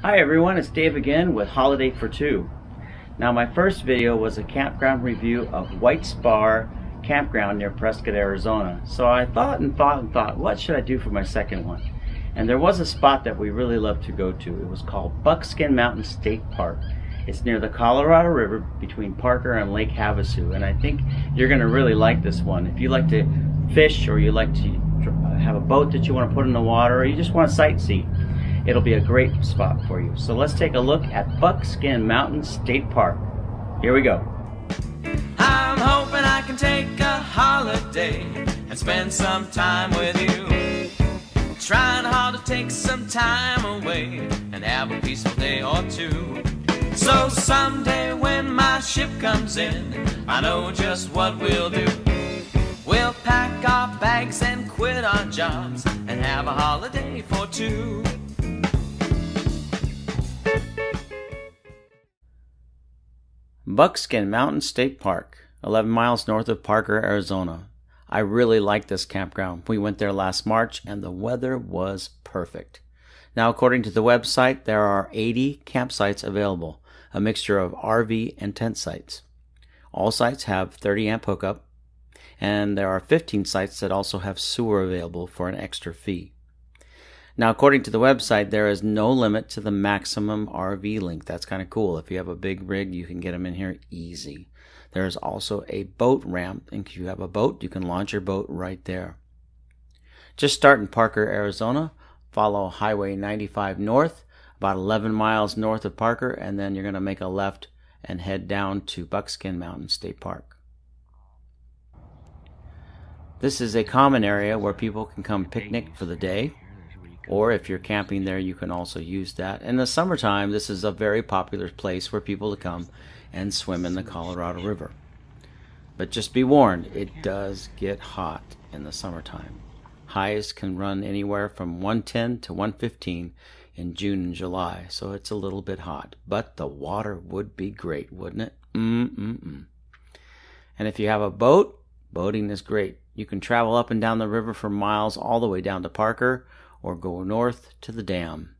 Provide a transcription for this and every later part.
Hi everyone, it's Dave again with Holiday for Two. Now my first video was a campground review of White Spar Campground near Prescott, Arizona. So I thought and thought and thought, what should I do for my second one? And there was a spot that we really loved to go to. It was called Buckskin Mountain State Park. It's near the Colorado River between Parker and Lake Havasu. And I think you're going to really like this one. If you like to fish or you like to have a boat that you want to put in the water or you just want to sightsee, it'll be a great spot for you. So let's take a look at Buckskin Mountain State Park. Here we go. I'm hoping I can take a holiday and spend some time with you. Trying hard to take some time away and have a peaceful day or two. So someday when my ship comes in, I know just what we'll do. We'll pack our bags and quit our jobs and have a holiday for two. Buckskin Mountain State Park, 11 miles north of Parker, Arizona. I really like this campground. We went there last March and the weather was perfect. Now, according to the website, there are 80 campsites available, a mixture of RV and tent sites. All sites have 30 amp hookup, and there are 15 sites that also have sewer available for an extra fee. Now, according to the website, there is no limit to the maximum RV length. That's kind of cool. If you have a big rig, you can get them in here easy. There is also a boat ramp, and if you have a boat, you can launch your boat right there. Just start in Parker, Arizona. Follow Highway 95 north, about 11 miles north of Parker, and then you're going to make a left and head down to Buckskin Mountain State Park. This is a common area where people can come picnic for the day or if you're camping there, you can also use that. In the summertime, this is a very popular place for people to come and swim in the Colorado River. But just be warned, it does get hot in the summertime. Highs can run anywhere from 110 to 115 in June and July, so it's a little bit hot. But the water would be great, wouldn't it? Mm-mm-mm. And if you have a boat, boating is great. You can travel up and down the river for miles all the way down to Parker or go north to the dam.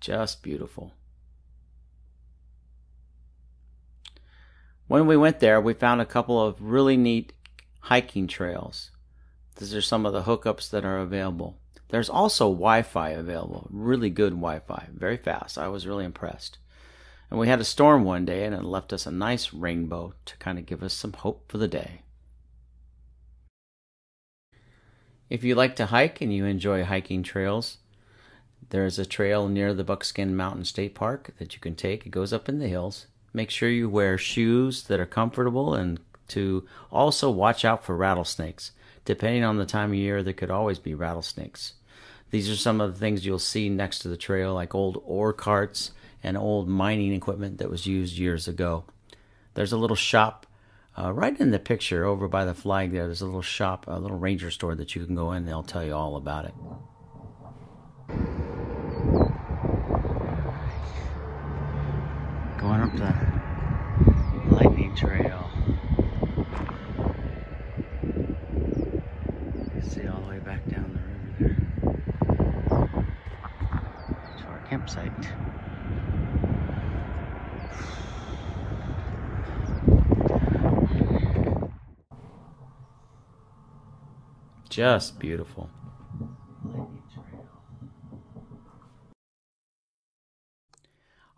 Just beautiful. When we went there, we found a couple of really neat hiking trails. These are some of the hookups that are available. There's also Wi Fi available, really good Wi Fi, very fast. I was really impressed. And we had a storm one day and it left us a nice rainbow to kind of give us some hope for the day. If you like to hike and you enjoy hiking trails, there's a trail near the Buckskin Mountain State Park that you can take. It goes up in the hills. Make sure you wear shoes that are comfortable and to also watch out for rattlesnakes. Depending on the time of year, there could always be rattlesnakes. These are some of the things you'll see next to the trail, like old ore carts and old mining equipment that was used years ago. There's a little shop uh, right in the picture over by the flag there, there's a little shop, a little ranger store that you can go in. They'll tell you all about it. Going up the lightning trail. You see all the way back down the river there to our campsite. Just beautiful.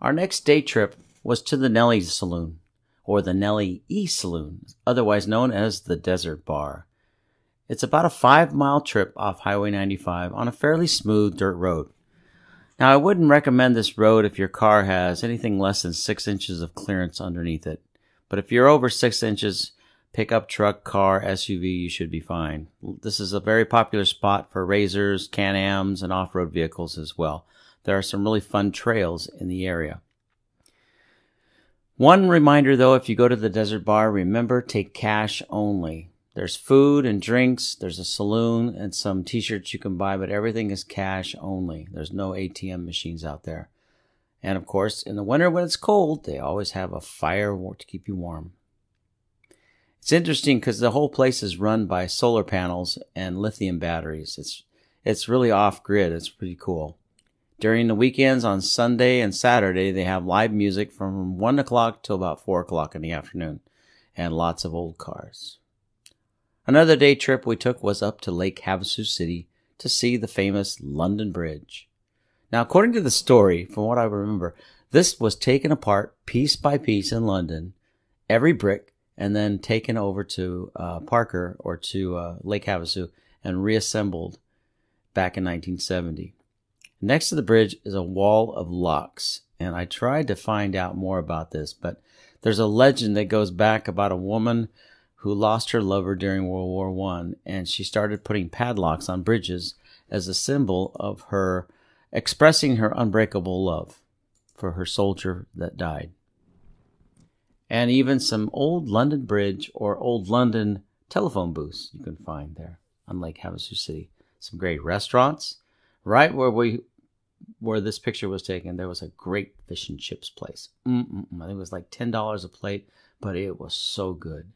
Our next day trip was to the Nellie Saloon, or the Nellie E Saloon, otherwise known as the Desert Bar. It's about a five mile trip off Highway 95 on a fairly smooth dirt road. Now, I wouldn't recommend this road if your car has anything less than six inches of clearance underneath it. But if you're over six inches, pickup truck, car, SUV, you should be fine. This is a very popular spot for RZRs, Can-Ams, and off-road vehicles as well. There are some really fun trails in the area. One reminder though, if you go to the desert bar, remember take cash only. There's food and drinks, there's a saloon and some t-shirts you can buy, but everything is cash only. There's no ATM machines out there. And of course, in the winter when it's cold, they always have a fire to keep you warm. It's interesting because the whole place is run by solar panels and lithium batteries. It's It's really off grid. It's pretty cool. During the weekends on Sunday and Saturday, they have live music from 1 o'clock till about 4 o'clock in the afternoon and lots of old cars. Another day trip we took was up to Lake Havasu City to see the famous London Bridge. Now, according to the story, from what I remember, this was taken apart piece by piece in London, every brick, and then taken over to uh, Parker or to uh, Lake Havasu and reassembled back in 1970. Next to the bridge is a wall of locks, and I tried to find out more about this, but there's a legend that goes back about a woman who lost her lover during World War One, and she started putting padlocks on bridges as a symbol of her expressing her unbreakable love for her soldier that died. And even some old London Bridge or old London telephone booths you can find there on Lake Havasu City. Some great restaurants. Right where we where this picture was taken, there was a great fish and chips place. Mm-mm-mm. I think it was like ten dollars a plate, but it was so good.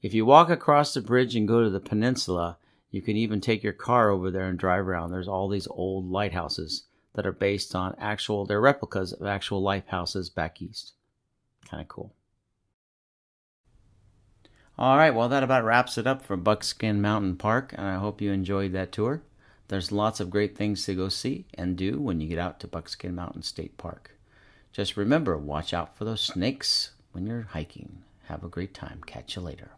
If you walk across the bridge and go to the peninsula, you can even take your car over there and drive around. There's all these old lighthouses that are based on actual, they're replicas of actual lighthouses back east. Kind of cool. All right, well, that about wraps it up for Buckskin Mountain Park, and I hope you enjoyed that tour. There's lots of great things to go see and do when you get out to Buckskin Mountain State Park. Just remember, watch out for those snakes when you're hiking. Have a great time. Catch you later.